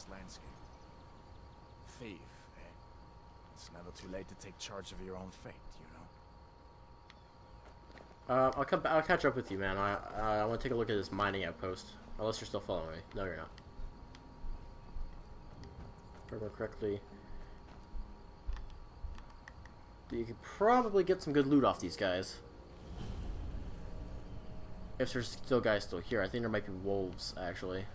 Skyrim's landscape. Thief, eh? It's never too late to take charge of your own fate, you know? Uh, I'll come. I'll catch up with you, man. I uh, I want to take a look at this mining outpost. Unless you're still following me. No, you're not. Remember correctly. You could probably get some good loot off these guys. If there's still guys still here. I think there might be wolves, actually.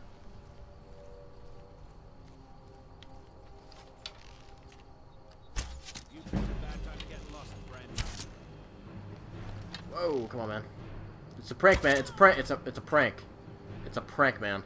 Whoa, come on, man. It's a prank, man. It's a prank. It's a it's a prank. It's a prank, man.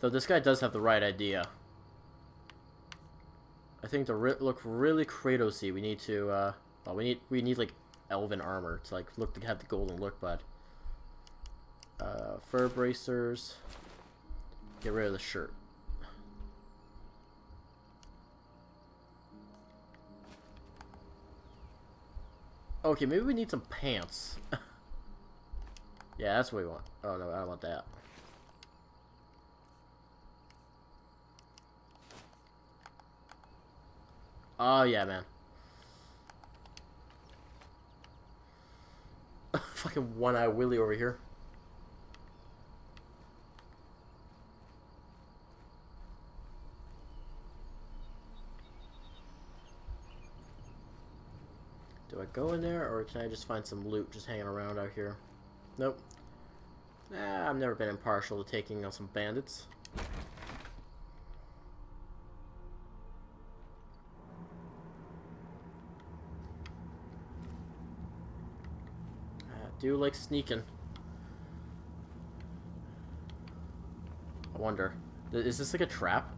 Though this guy does have the right idea. I think to re look really Kratosy, we need to, uh, well, we need, we need, like, elven armor to, like, look to have the golden look, but, uh, fur bracers, get rid of the shirt. Okay, maybe we need some pants. yeah, that's what we want. Oh, no, I don't want that. Oh, yeah, man. Fucking one-eye Willie over here. Do I go in there, or can I just find some loot just hanging around out here? Nope. Nah, I've never been impartial to taking on some bandits. I do like sneaking. I wonder, is this like a trap?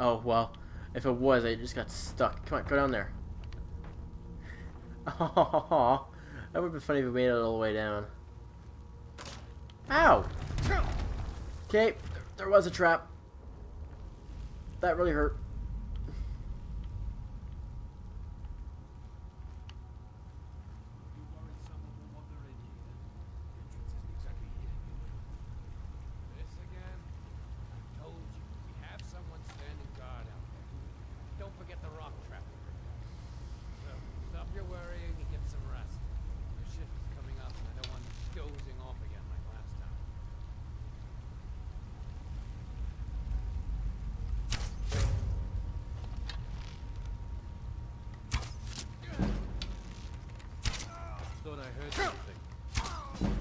Oh, well, if it was, I just got stuck. Come on, go down there. Oh, that would have been funny if we made it all the way down. Ow! Okay, there was a trap. That really hurt. You worried some of them what they're in here. The entrance isn't exactly here. This again? I told you, we have someone standing guard out there. Don't forget the rock trap. So, stop your worrying and get some rest. The shift is coming up and I don't want you dozing off again like last time. Thought something.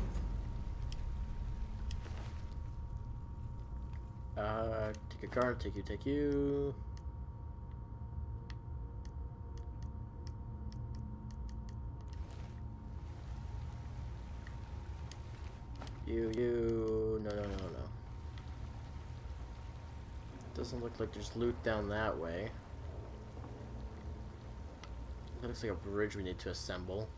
Uh, take a guard, take you, take you. You, you, no, no, no, no. Doesn't look like there's loot down that way. Looks like a bridge we need to assemble.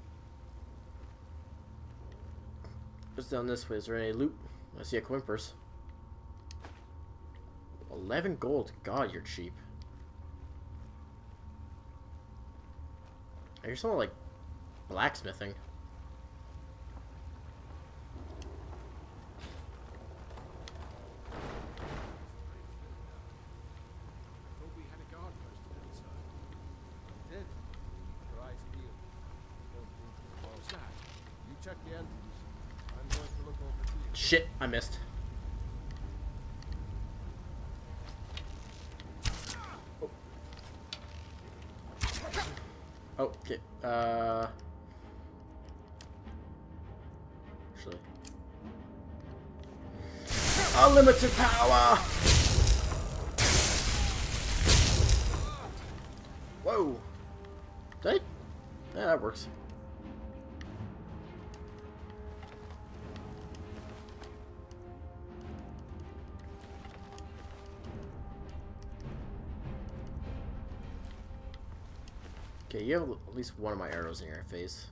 What's down this way? Is there any loot? I see a Quimpers. 11 gold. God, you're cheap. I hear someone like blacksmithing. Thought we had a guard posted outside. Did. Your eyes peeled. Don't think What's that? You check the entrance. I'm going to look over here. Shit, I missed. Oh. Okay. Uh. Actually. Unlimited power! Whoa. Did I? Yeah, that works. Okay, you have at least one of my arrows in your face.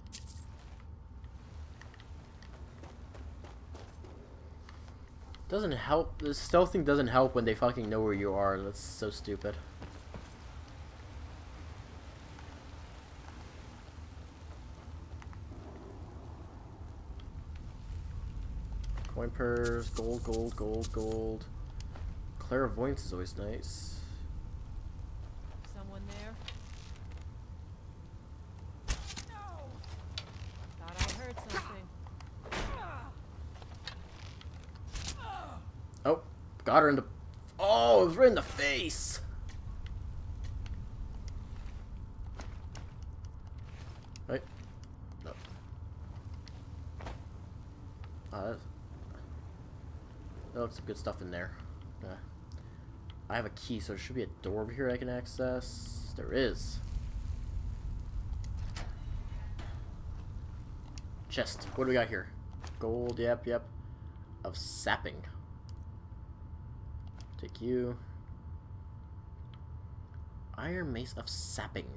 Doesn't help. The stealthing doesn't help when they fucking know where you are. That's so stupid. Coin purse, gold, gold, gold, gold. Clairvoyance is always nice. Someone there? Thought I heard something. Oh, got her in the. Oh, it was right in the face. Right? No. That's. That looks some good stuff in there. Yeah. I have a key, so there should be a door over here I can access. There is. Chest. What do we got here? Gold, yep, yep. Of sapping. Take you. Iron Mace of Sapping.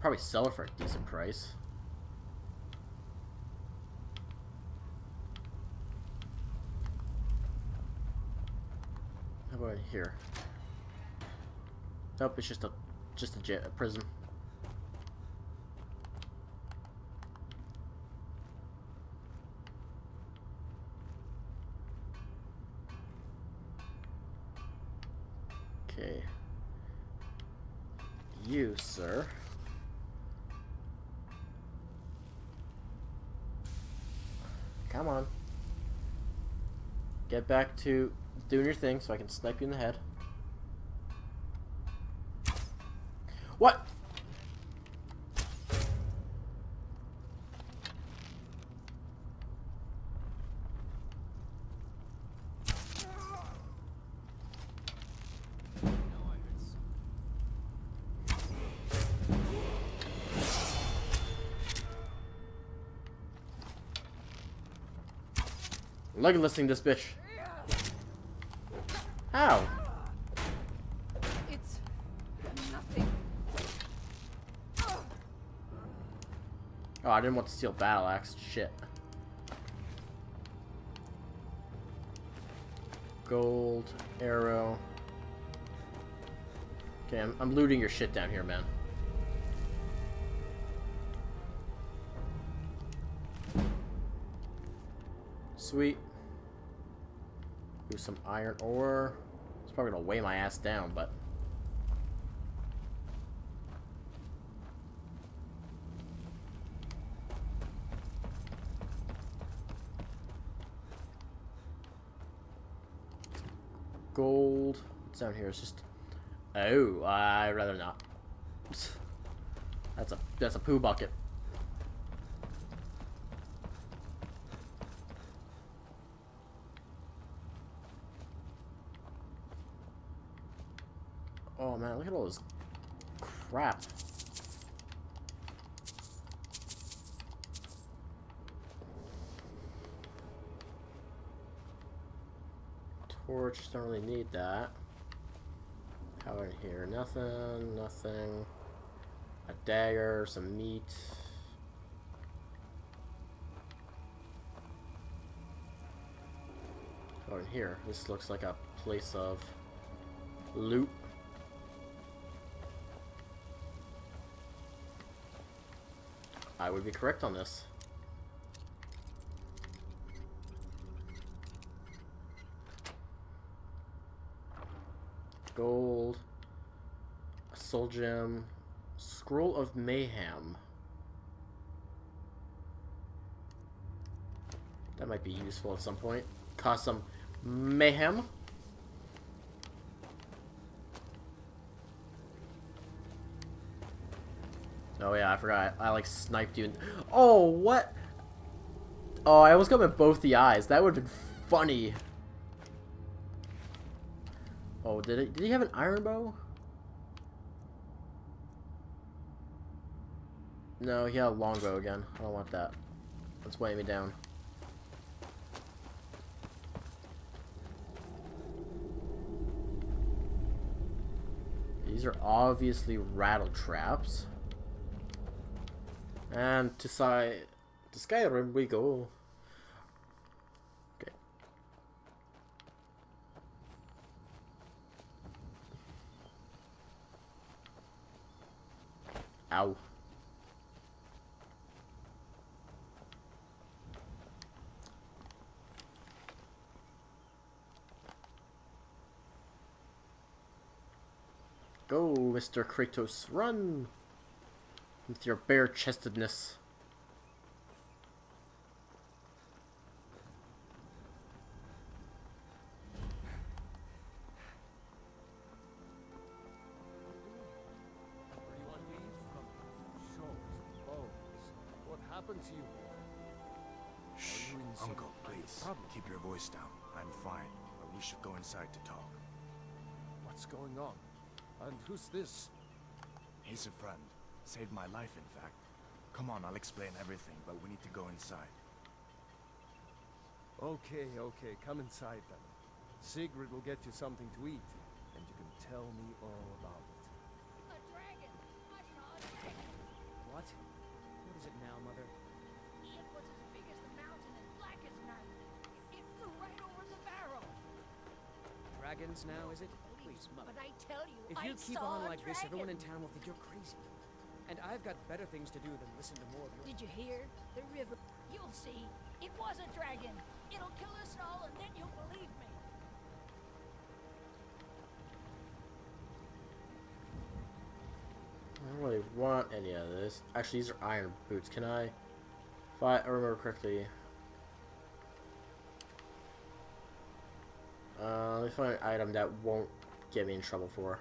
Probably sell it for a decent price. How about here? Nope, it's just a just a, a prism. Okay. You, sir. Come on. Get back to doing your thing so I can snipe you in the head. What? Legolasing this bitch. How? It's nothing. Oh, I didn't want to steal battle axe. Shit. Gold, arrow. Okay, I'm, I'm looting your shit down here, man. Sweet. Do some iron ore. It's probably gonna weigh my ass down, but gold. What's down here? It's just. Oh, I'd rather not. That's a that's a poo bucket. Oh man, look at all this crap. Torch, don't really need that. How in here? Nothing, nothing. A dagger, some meat. Oh, in here. This looks like a place of loot. I would be correct on this. Gold. Soul gem. Scroll of Mayhem. That might be useful at some point. Cause some mayhem. Oh yeah, I forgot. I, like sniped you. In... Oh what? Oh, I almost got him in both the eyes. That would have been funny. Oh, did it? Did he have an iron bow? No, he had a longbow again. I don't want that. That's weighing me down. These are obviously rattle traps. And to, Sky to Skyrim we go. Okay. Ow. Go, Mr. Kratos, run! With your bare-chestedness. Are you on leave from Shor's bones? What happened to you? Shh, you in some Uncle, please. Keep your voice down. I'm fine, but we should go inside to talk. What's going on? And who's this? He's a friend. Saved my life, in fact. Come on, I'll explain everything, but we need to go inside. Okay, okay, come inside then. Sigrid will get you something to eat, and you can tell me all about it. A dragon! I saw a dragon! What? What is it now, Mother? It was as big as the mountain and black as night. It flew right over the barrow. Dragons now, is it? Please, Please, Mother. But I tell you, If I you keep saw on a like this, everyone in town will think you're crazy. And I've got better things to do than listen to more of your... Did you hear? The river. You'll see. It was a dragon. It'll kill us all, and then you'll believe me. I don't really want any of this. Actually, these are iron boots. Can I, if I remember correctly, uh, let me find an item that won't get me in trouble for.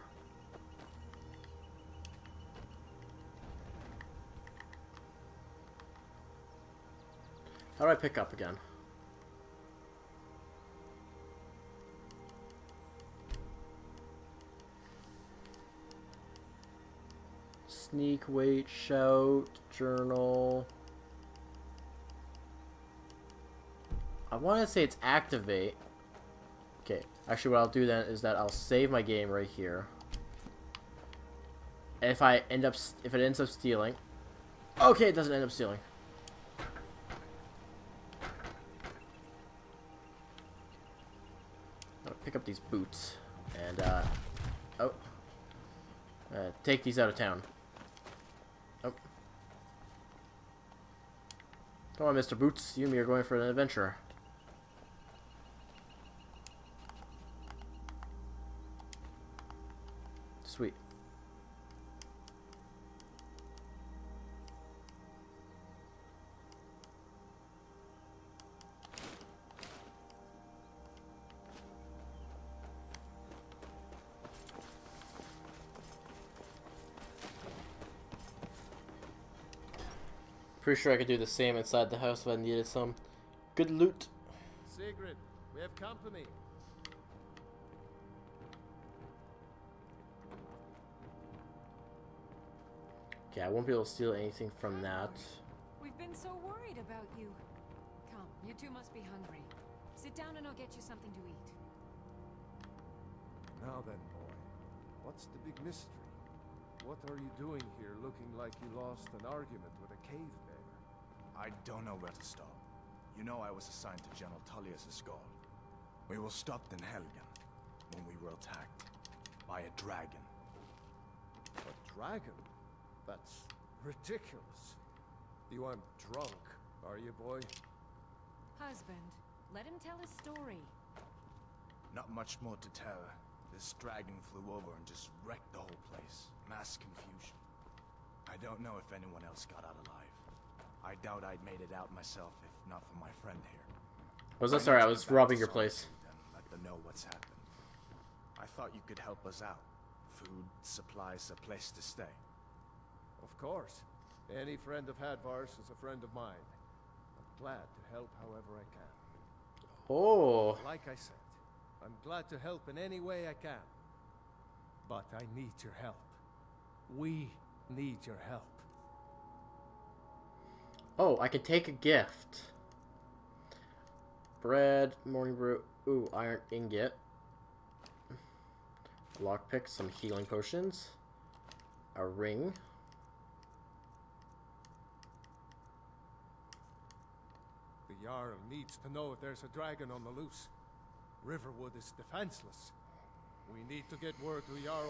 How do I pick up again? Sneak, wait, shout, journal. I want to say it's activate. Okay, actually what I'll do then is that I'll save my game right here. And if I end up, if it ends up stealing, okay, it doesn't end up stealing. I'll pick up these boots and uh, oh, uh, take these out of town. Oh. Come on, Mr. Boots. You and me are going for an adventure. Pretty sure I could do the same inside the house if I needed some good loot. Sigrid, we have company. Okay, I won't be able to steal anything from that. We've been so worried about you. Come, you two must be hungry. Sit down and I'll get you something to eat. Now then, boy, what's the big mystery? What are you doing here looking like you lost an argument with a cave bear? I don't know where to stop. You know I was assigned to General Tullius' guard. We were stopped in Helgen when we were attacked by a dragon. A dragon? That's ridiculous. You aren't drunk, are you, boy? Husband, let him tell his story. Not much more to tell. This dragon flew over and just wrecked the whole place. Mass confusion. I don't know if anyone else got out alive. I doubt I'd made it out myself if not for my friend here. Was that I sorry? I was robbing your place. Let them know what's happened. I thought you could help us out. Food, supplies, a place to stay. Of course. Any friend of Hadvar's is a friend of mine. I'm glad to help however I can. Oh, Like I said, I'm glad to help in any way I can. But I need your help. We need your help. Oh, I can take a gift. Bread, morning brew. Ooh, iron ingot. Lockpick, some healing potions. A ring. The Jarl needs to know if there's a dragon on the loose. Riverwood is defenseless. We need to get word to Jarl